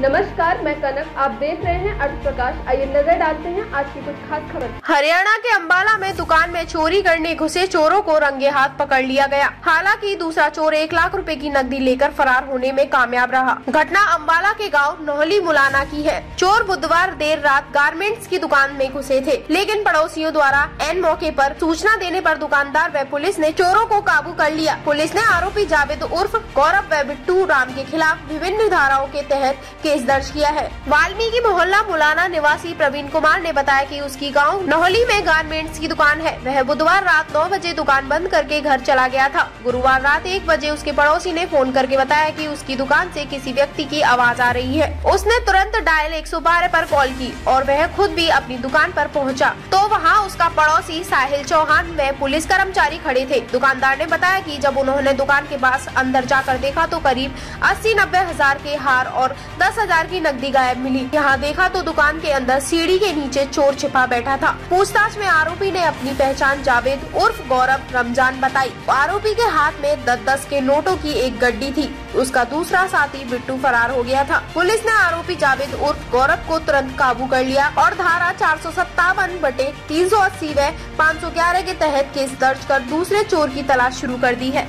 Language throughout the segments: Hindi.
नमस्कार, मैं कनक। आप देख रहे हैं अर्थ प्रकाश आइए नज़र डालते हैं आज की कुछ खास खबर। हरियाणा के अंबाला में दुकान में चोरी करने घुसे चोरों को रंगे हाथ पकड़ लिया गया। हालाँकि दूसरा चोर एक लाख रुपए की नकदी लेकर फरार होने में कामयाब रहा। घटना अंबाला के गाँव नोहली मुलाना की है। चोर बुधवार देर रात गारमेंट्स की दुकान में घुसे थे, लेकिन पड़ोसियों द्वारा एन मौके पर सूचना देने पर दुकानदार व पुलिस ने चोरों को काबू कर लिया। पुलिस ने आरोपी जावेद उर्फ़ गौरव व बिट्टू राम के खिलाफ विभिन्न धाराओं के तहत केस दर्ज किया है। वाल्मीकि मोहल्ला मुलाना निवासी प्रवीण कुमार ने बताया कि उसकी गाँव नोहली में गारमेंट्स की दुकान है। वह बुधवार रात नौ बजे दुकान बंद करके घर चला गया था। गुरुवार रात एक बजे उसके पड़ोसी ने फ़ोन करके बताया कि उसकी दुकान से किसी व्यक्ति की आवाज़ आ रही है। उसने तुरंत डायल 112 पर कॉल की और वह खुद भी अपनी दुकान पर पहुँचा। तो वहाँ उसका पड़ोसी साहिल चौहान व पुलिस कर्मचारी खड़े थे। दुकानदार ने बताया कि जब उन्होंने दुकान के पास अंदर जाकर देखा तो करीब अस्सी नब्बे हज़ार के हार और दस हज़ार की नकदी गायब मिली। यहाँ देखा तो दुकान के अंदर सीढ़ी के नीचे चोर छिपा बैठा था। पूछताछ में आरोपी ने अपनी पहचान जावेद उर्फ़ गौरव रमज़ान बताई। आरोपी के हाथ में दस दस के नोटों की एक गड्डी थी। उसका दूसरा साथी बिट्टू फरार हो गया था। पुलिस ने आरोपी जावेद उर्फ़ गौरव को तुरंत काबू कर लिया और धारा चार सौ सत्तावन बटे तीन सौ अस्सी व पाँच सौ ग्यारह के तहत केस दर्ज कर दूसरे चोर की तलाश शुरू कर दी है।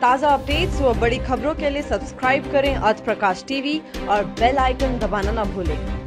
ताज़ा अपडेट्स व बड़ी खबरों के लिए सब्सक्राइब करें अर्थ प्रकाश टीवी और बेल आइकन दबाना न भूलें।